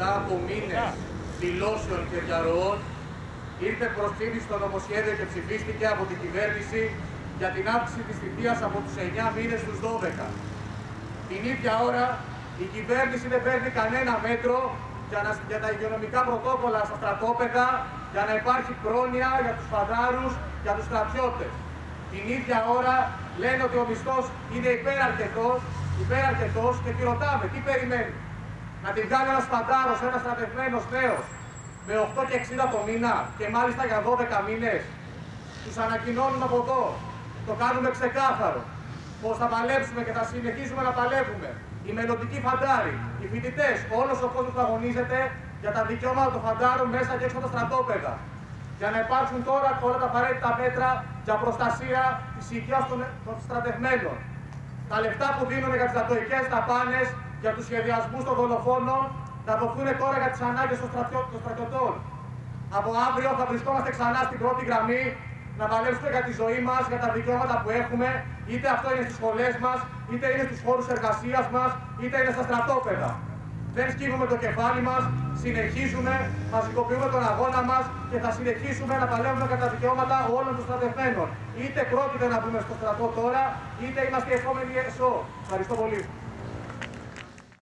μετά από μήνες δηλώσεων και διαρροών, ήρθε προς ψήφιση το νομοσχέδιο και ψηφίστηκε από την κυβέρνηση για την αύξηση της θητείας από τους 9 μήνες στους 12. Την ίδια ώρα η κυβέρνηση δεν παίρνει κανένα μέτρο για, να, για τα υγειονομικά πρωτόκολλα στα στρατόπεδα, για να υπάρχει πρόνοια για τους φαντάρους, για τους στρατιώτες. Την ίδια ώρα λένε ότι ο μισθός είναι υπεραρκετός, υπεραρκετός και τη ρωτάμε τι περιμένει. Να την βγάλει ένας φαντάρος, ένας στρατευμένος νέος, με 8 και 60 το μήνα και μάλιστα για 12 μήνες. Τους ανακοινώνουμε από εδώ. Το κάνουμε ξεκάθαρο. Πως θα παλέψουμε και θα συνεχίσουμε να παλεύουμε. Οι μελλοντικοί φαντάροι, οι φοιτητές, όλος ο κόσμος που αγωνίζεται για τα δικαιώματα των φαντάρων μέσα και έξω από τα στρατόπεδα. Για να υπάρξουν τώρα όλα τα απαραίτητα μέτρα για προστασία της υγείας των, των στρατευμένων. Τα λεφτά που δίνουν για τις δατοικέ δαπάνες, για τους σχεδιασμούς των δολοφόνων, θα δοθούν τώρα για τις ανάγκες των, στρατιω... των στρατιωτών. Από αύριο θα βρισκόμαστε ξανά στην πρώτη γραμμή να παλέψουμε για τη ζωή μας, για τα δικαιώματα που έχουμε, είτε αυτό είναι στις σχολές μας, είτε είναι στους χώρους εργασίας μας, είτε είναι στα στρατόπεδα. Δεν σκύβουμε το κεφάλι μας, συνεχίζουμε, μαζικοποιούμε τον αγώνα μας και θα συνεχίσουμε να παλεύουμε για τα δικαιώματα όλων των στρατευμένων. Είτε πρόκειται να μπούμε στο στρατό τώρα, είτε είμαστε επόμενοι ΕΣΟ. Ευχαριστώ πολύ.